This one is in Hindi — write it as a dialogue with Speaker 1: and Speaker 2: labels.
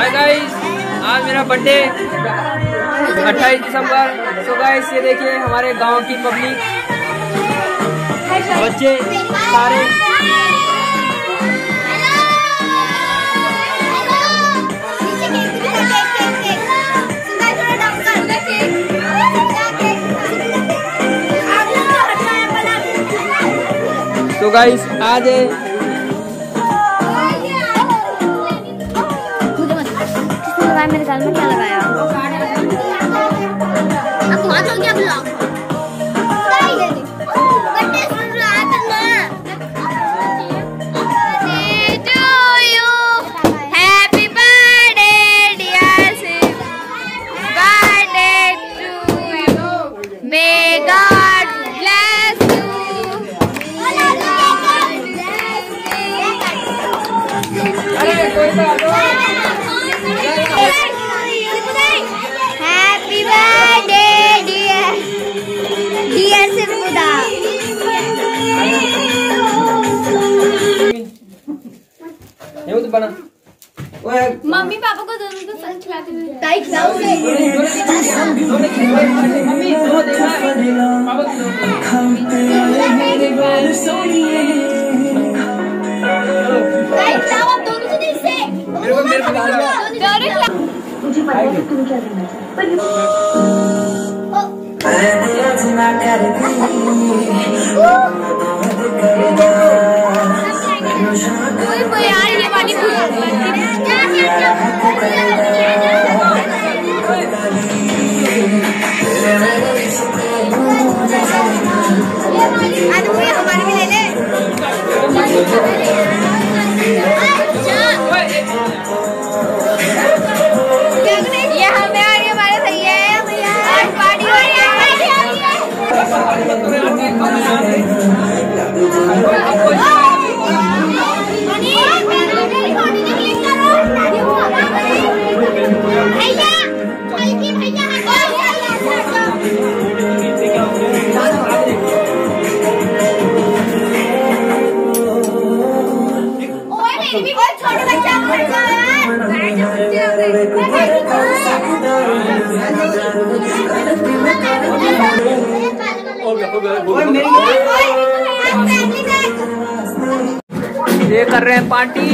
Speaker 1: हाय गाइस आज मेरा बर्थडे 28 दिसंबर। सो गाइस ये देखिए हमारे गाँव की पब्लिक बच्चे, सारे। तो गाइस आज है
Speaker 2: गाल में क्या लगाया? अब वहाँ चल गया ब्लॉग। to you.
Speaker 1: बना।
Speaker 2: मम्मी पापा को दोनों को सच खिलाते हुए। ताई खिलाओगे
Speaker 1: मम्मी दो है पापा की दो।
Speaker 2: ताई खिलाओ आप दोनों से नहीं से।
Speaker 1: मेरे को मेरे को खिलाओ।
Speaker 3: मुझे पता है तुम क्या देना चाहते हो, पर ये-
Speaker 2: कोई आज वो
Speaker 1: ये कर रहे हैं पार्टी।